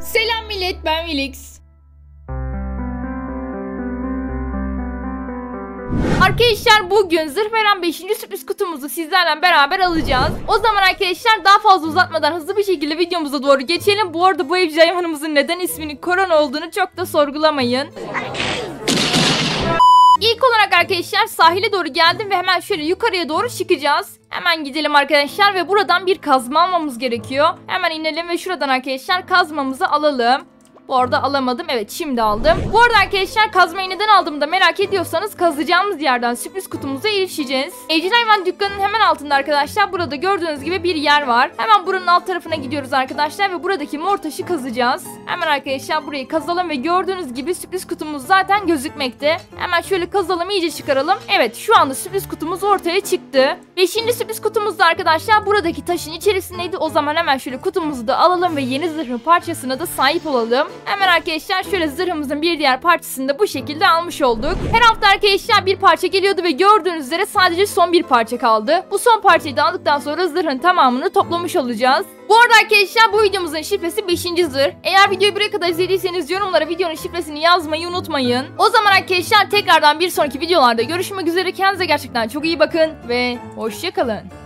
Selam millet ben Felix. Arkadaşlar bugün zırh veren 5. sürpriz kutumuzu sizlerle beraber alacağız. O zaman arkadaşlar daha fazla uzatmadan hızlı bir şekilde videomuza doğru geçelim. Bu arada bu evcil hayvanımızın neden isminin korona olduğunu çok da sorgulamayın. Arkadaşlar sahile doğru geldim ve hemen şöyle yukarıya doğru çıkacağız. Hemen gidelim arkadaşlar ve buradan bir kazma almamız gerekiyor. Hemen inelim ve şuradan arkadaşlar kazmamızı alalım. Bu arada alamadım. Evet şimdi aldım. Bu arada arkadaşlar kazmayı neden aldığımı da merak ediyorsanız kazacağımız yerden sürpriz kutumuza erişeceğiz. Evcil hayvan dükkanının hemen altında arkadaşlar burada gördüğünüz gibi bir yer var. Hemen buranın alt tarafına gidiyoruz arkadaşlar ve buradaki mor taşı kazacağız. Hemen arkadaşlar burayı kazalım ve gördüğünüz gibi sürpriz kutumuz zaten gözükmekte. Hemen şöyle kazalım iyice çıkaralım. Evet şu anda sürpriz kutumuz ortaya çıktı. Beşinci sürpriz kutumuz da arkadaşlar buradaki taşın içerisindeydi. O zaman hemen şöyle kutumuzu da alalım ve yeni zırhın parçasına da sahip olalım. Hemen arkadaşlar şöyle zırhımızın bir diğer parçasını da bu şekilde almış olduk. Her hafta arkadaşlar bir parça geliyordu ve gördüğünüz üzere sadece son bir parça kaldı. Bu son parçayı da aldıktan sonra zırhın tamamını toplamış olacağız. Bu arada arkadaşlar bu videomuzun şifresi 5. zırh. Eğer videoyu buraya kadar izlediyseniz yorumlara videonun şifresini yazmayı unutmayın. O zaman arkadaşlar tekrardan bir sonraki videolarda görüşmek üzere. Kendinize gerçekten çok iyi bakın ve hoşçakalın.